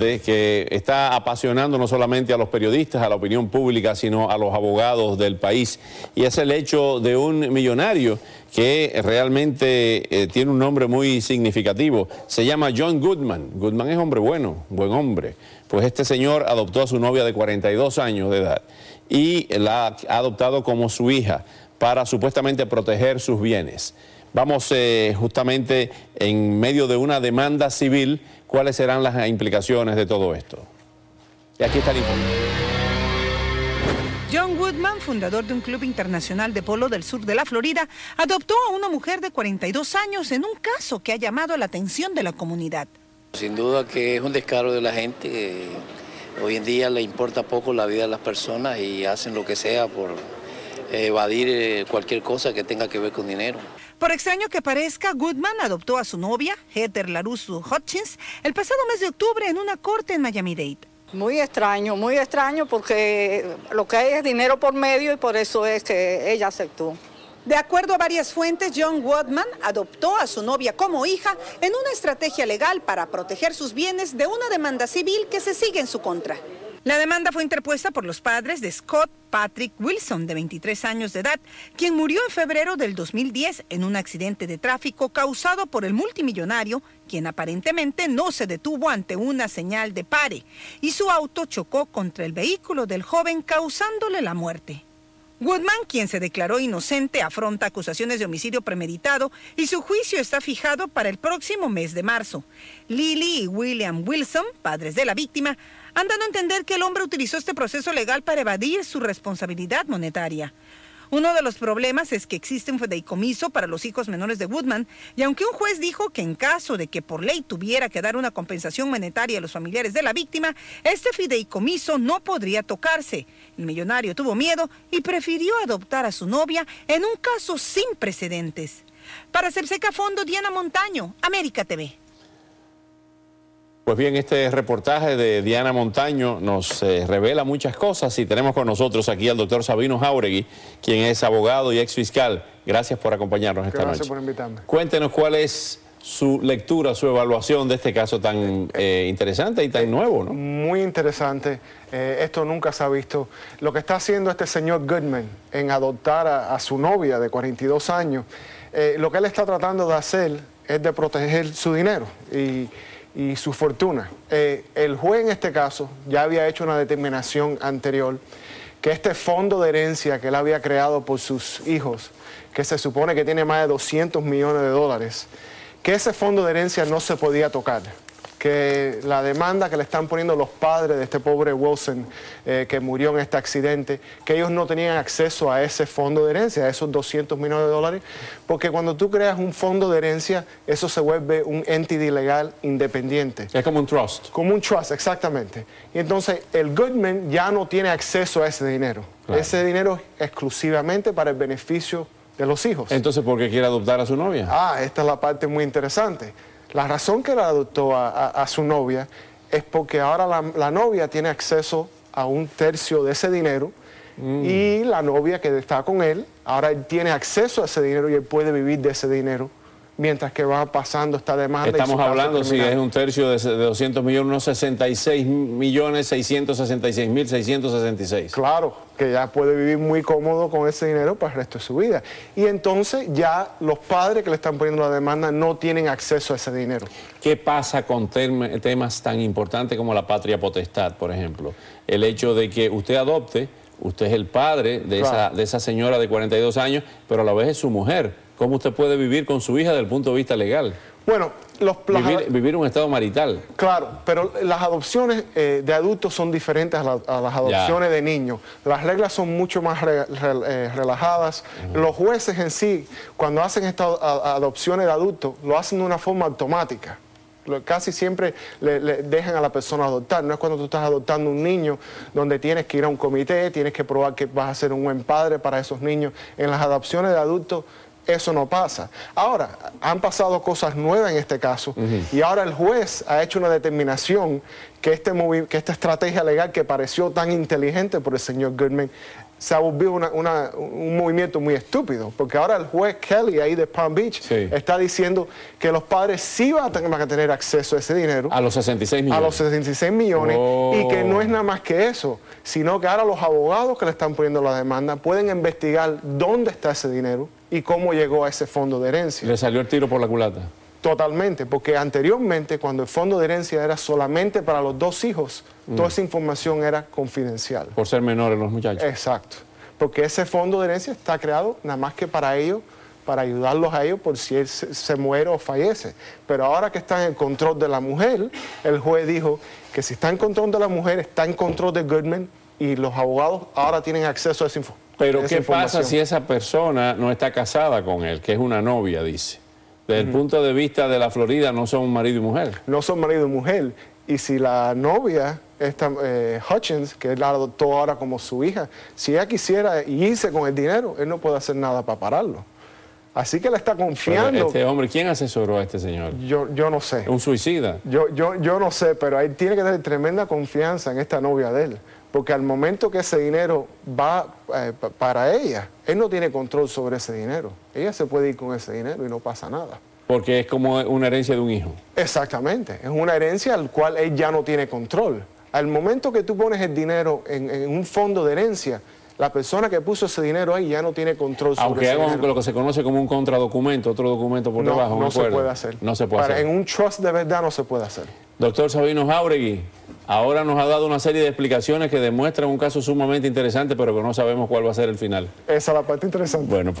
que está apasionando no solamente a los periodistas, a la opinión pública, sino a los abogados del país. Y es el hecho de un millonario que realmente eh, tiene un nombre muy significativo. Se llama John Goodman. Goodman es hombre bueno, buen hombre. Pues este señor adoptó a su novia de 42 años de edad y la ha adoptado como su hija para supuestamente proteger sus bienes. Vamos eh, justamente en medio de una demanda civil, cuáles serán las implicaciones de todo esto. Y aquí está el informe. John Woodman, fundador de un club internacional de polo del sur de la Florida, adoptó a una mujer de 42 años en un caso que ha llamado la atención de la comunidad. Sin duda que es un descaro de la gente. Hoy en día le importa poco la vida de las personas y hacen lo que sea por evadir eh, cualquier cosa que tenga que ver con dinero. Por extraño que parezca, Goodman adoptó a su novia, Heather Larusso Hutchins, el pasado mes de octubre en una corte en Miami-Dade. Muy extraño, muy extraño porque lo que hay es dinero por medio y por eso es que ella aceptó. De acuerdo a varias fuentes, John Woodman adoptó a su novia como hija en una estrategia legal para proteger sus bienes de una demanda civil que se sigue en su contra. La demanda fue interpuesta por los padres de Scott Patrick Wilson, de 23 años de edad, quien murió en febrero del 2010 en un accidente de tráfico causado por el multimillonario, quien aparentemente no se detuvo ante una señal de pare, y su auto chocó contra el vehículo del joven causándole la muerte. Woodman, quien se declaró inocente, afronta acusaciones de homicidio premeditado y su juicio está fijado para el próximo mes de marzo. Lily y William Wilson, padres de la víctima, han dado a entender que el hombre utilizó este proceso legal para evadir su responsabilidad monetaria. Uno de los problemas es que existe un fideicomiso para los hijos menores de Woodman y aunque un juez dijo que en caso de que por ley tuviera que dar una compensación monetaria a los familiares de la víctima, este fideicomiso no podría tocarse. El millonario tuvo miedo y prefirió adoptar a su novia en un caso sin precedentes. Para Cerseca Fondo, Diana Montaño, América TV. Pues bien, este reportaje de Diana Montaño nos eh, revela muchas cosas y tenemos con nosotros aquí al doctor Sabino Jauregui, quien es abogado y ex fiscal. Gracias por acompañarnos esta noche. Gracias por invitarme. Cuéntenos cuál es su lectura, su evaluación de este caso tan eh, interesante y tan nuevo, ¿no? Muy interesante. Eh, esto nunca se ha visto. Lo que está haciendo este señor Goodman en adoptar a, su novia de 42 años, lo que él está tratando de hacer es de proteger su dinero. Y y su fortuna. Eh, el juez en este caso ya había hecho una determinación anterior que este fondo de herencia que él había creado por sus hijos, que se supone que tiene más de 200 millones de dólares, que ese fondo de herencia no se podía tocar que la demanda que le están poniendo los padres de este pobre Wilson eh, que murió en este accidente, que ellos no tenían acceso a ese fondo de herencia, a esos 200 millones de dólares, porque cuando tú creas un fondo de herencia, eso se vuelve un entity legal independiente. Es como un trust. Como un trust, exactamente. Y entonces el Goodman ya no tiene acceso a ese dinero. Ese dinero es exclusivamente para el beneficio de los hijos. Entonces, ¿por qué quiere adoptar a su novia? Ah, esta es la parte muy interesante. La razón que la adoptó a, su novia es porque ahora la, novia tiene acceso a un tercio de ese dinero mm. y la novia que está con él, ahora él tiene acceso a ese dinero y él puede vivir de ese dinero mientras que va pasando esta demanda. Estamos hablando, si es un tercio de, 200 millones, unos 66 millones 666 mil 666. Claro, que ya puede vivir muy cómodo con ese dinero para el resto de su vida. Y entonces ya los padres que le están poniendo la demanda no tienen acceso a ese dinero. ¿Qué pasa con temas tan importantes como la patria potestad, por ejemplo? El hecho de que usted adopte, usted es el padre de, esa, de esa señora de 42 años, pero a la vez es su mujer ¿Cómo usted puede vivir con su hija desde el punto de vista legal? Bueno, los vivir, vivir un estado marital. Claro, pero las adopciones eh, de adultos son diferentes a, las adopciones de niños. Las reglas son mucho más eh, relajadas. Los jueces en sí, cuando hacen estas adopciones de adultos, lo hacen de una forma automática. Casi siempre le, dejan a la persona adoptar. No es cuando tú estás adoptando un niño donde tienes que ir a un comité, tienes que probar que vas a ser un buen padre para esos niños. En las adopciones de adultos eso no pasa. Ahora, han pasado cosas nuevas en este caso y ahora el juez ha hecho una determinación que, este que esta estrategia legal que pareció tan inteligente por el señor Goodman se ha volvido un movimiento muy estúpido, porque ahora el juez Kelly ahí de Palm Beach está diciendo que los padres sí van a tener acceso a ese dinero. A los 66 millones. A los 66 millones, y que no es nada más que eso, sino que ahora los abogados que le están poniendo la demanda pueden investigar dónde está ese dinero y cómo llegó a ese fondo de herencia. Le salió el tiro por la culata. Totalmente, porque anteriormente cuando el fondo de herencia era solamente para los dos hijos, toda mm. esa información era confidencial. Por ser menores los muchachos. Exacto, porque ese fondo de herencia está creado nada más que para ellos, para ayudarlos a ellos por si él se, muere o fallece. Pero ahora que está en control de la mujer, el juez dijo que si está en control de la mujer, está en control de Goodman y los abogados ahora tienen acceso a esa, información. Pero ¿qué pasa si esa persona no está casada con él, que es una novia, dice? Desde el punto de vista de la Florida, no son marido y mujer. No son marido y mujer. Y si la novia, esta eh, Hutchins, que él la adoptó ahora como su hija, si ella quisiera irse con el dinero, él no puede hacer nada para pararlo. Así que le está confiando. este hombre, ¿quién asesoró a este señor? Yo, yo no sé. ¿Un suicida? Yo, yo, yo no sé, pero él tiene que tener tremenda confianza en esta novia de él. Porque al momento que ese dinero va eh, para ella, él no tiene control sobre ese dinero. Ella se puede ir con ese dinero y no pasa nada. Porque es como una herencia de un hijo. Exactamente, es una herencia al cual él ya no tiene control. Al momento que tú pones el dinero en, un fondo de herencia, la persona que puso ese dinero ahí ya no tiene control sobre Aunque ese haga lo que se conoce como un contradocumento, otro documento por debajo. No, se puede hacer. No se puede hacer. En un trust de verdad no se puede hacer. Doctor Sabino Jauregui, ahora nos ha dado una serie de explicaciones que demuestran un caso sumamente interesante, pero que no sabemos cuál va a ser el final. Esa es la parte interesante. Bueno, pues